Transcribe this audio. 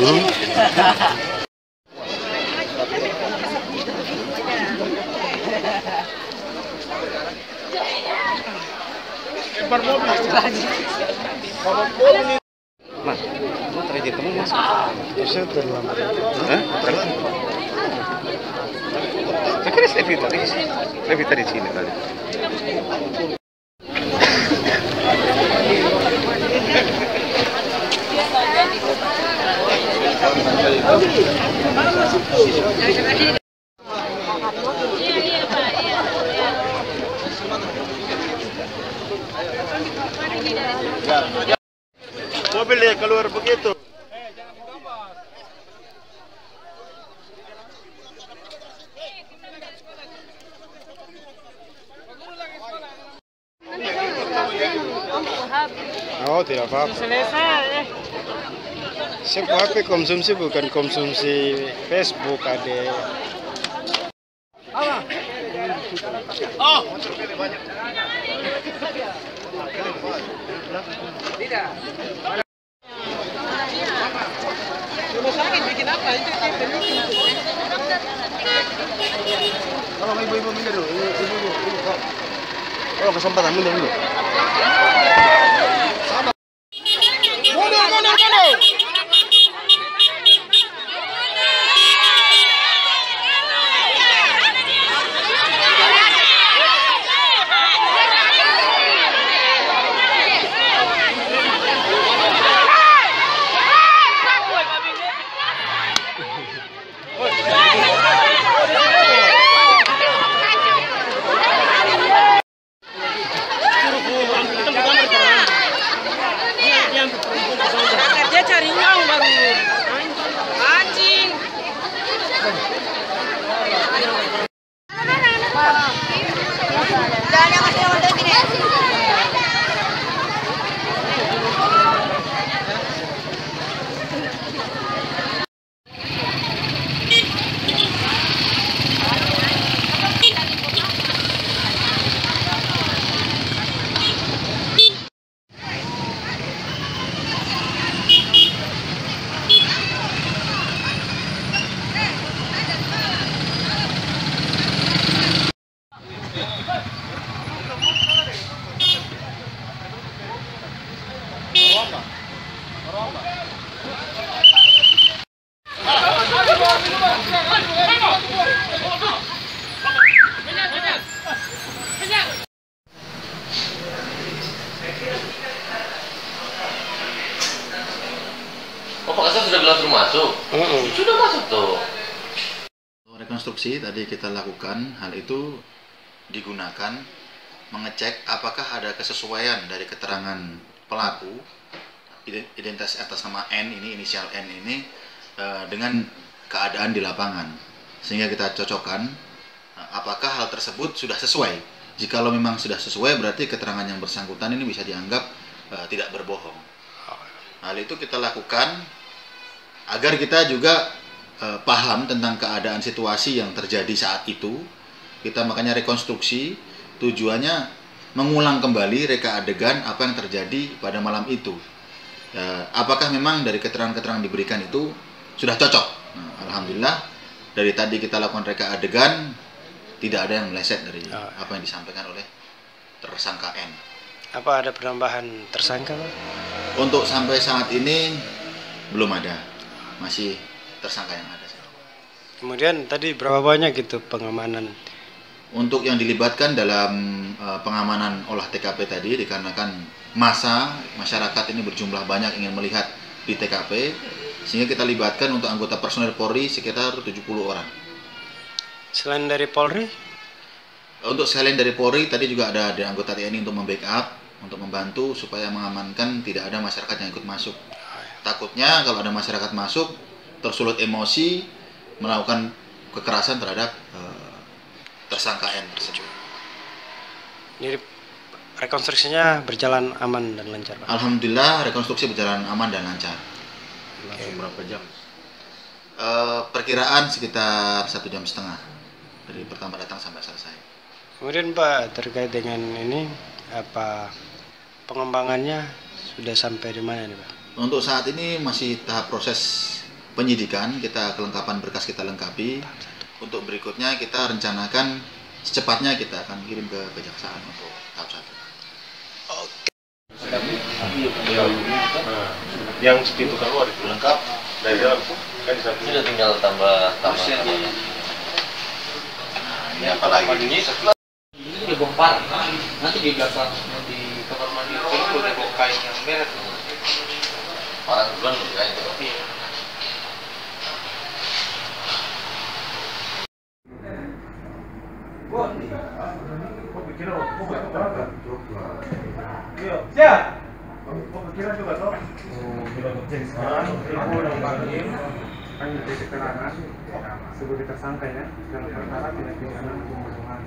Mas, lu terakhir kamu mas? Saya terlambat. Hah? Terlambat. Saya kira saya tadi, saya di sini tadi. Mobil dia keluar begitu. Oh, tidak apa-apa. Siapa HP konsumsi bukan konsumsi Facebook, adek. Tolong ibu-ibu minum dulu, ibu-ibu, ibu, Oh, kesempatan minum dulu. Mundur, mundur, mundur. Rekonstruksi tadi kita lakukan, hal itu digunakan mengecek apakah ada kesesuaian dari keterangan pelaku ident- identitas atas nama N ini inisial N ini eh, dengan keadaan di lapangan. Sehingga kita cocokkan eh, apakah hal tersebut sudah sesuai. Jikalau memang sudah sesuai berarti keterangan yang bersangkutan ini bisa dianggap eh, tidak berbohong. Hal itu kita lakukan agar kita juga eh, paham tentang keadaan situasi yang terjadi saat itu. Kita makanya rekonstruksi. Tujuannya mengulang kembali reka adegan apa yang terjadi pada malam itu. Ya, apakah memang dari keterangan-keterangan diberikan itu sudah cocok? Nah, alhamdulillah dari tadi kita lakukan reka adegan tidak ada yang meleset dari Ah. apa yang disampaikan oleh tersangka N. Apa ada penambahan tersangka, Pak? untuk sampai saat ini belum ada. Masih tersangka yang ada Kemudian tadi berapa banyak gitu pengamanan? Untuk yang dilibatkan dalam eh, pengamanan olah TKP tadi dikarenakan masa masyarakat ini berjumlah banyak ingin melihat di TKP sehingga kita libatkan untuk anggota personel Polri sekitar 70 orang. Selain dari Polri, Untuk selain dari Polri tadi juga ada ada anggota TNI untuk membackup untuk membantu supaya mengamankan tidak ada masyarakat yang ikut masuk. Takutnya kalau ada masyarakat masuk tersulut emosi melakukan kekerasan terhadap eh, tersangka N tersebut. jadi rekonstruksinya berjalan aman dan lancar, Pak. Alhamdulillah rekonstruksi berjalan aman dan lancar. Langsung berapa jam? Eh, perkiraan sekitar satu jam setengah dari pertama datang sampai selesai. Kemudian Pak terkait dengan ini apa pengembangannya sudah sampai di mana nih Pak? Untuk saat ini masih tahap proses penyidikan, kita kelengkapan berkas kita lengkapi. Untuk berikutnya kita rencanakan secepatnya kita akan kirim ke kejaksaan untuk tahap satu. Yang pintu keluar itu lengkap dari dalam kan di. Sudah tinggal tambah tambah. Ini apalagi? Ini dibongkar. Nanti di belakang di kamar mandi itu udah bawa kain yang merah. Orang duluan loh kayak itu. Iya. kami menjadi keterangan sebagai tersangka ya dalam perkara tindak pidana pembunuhan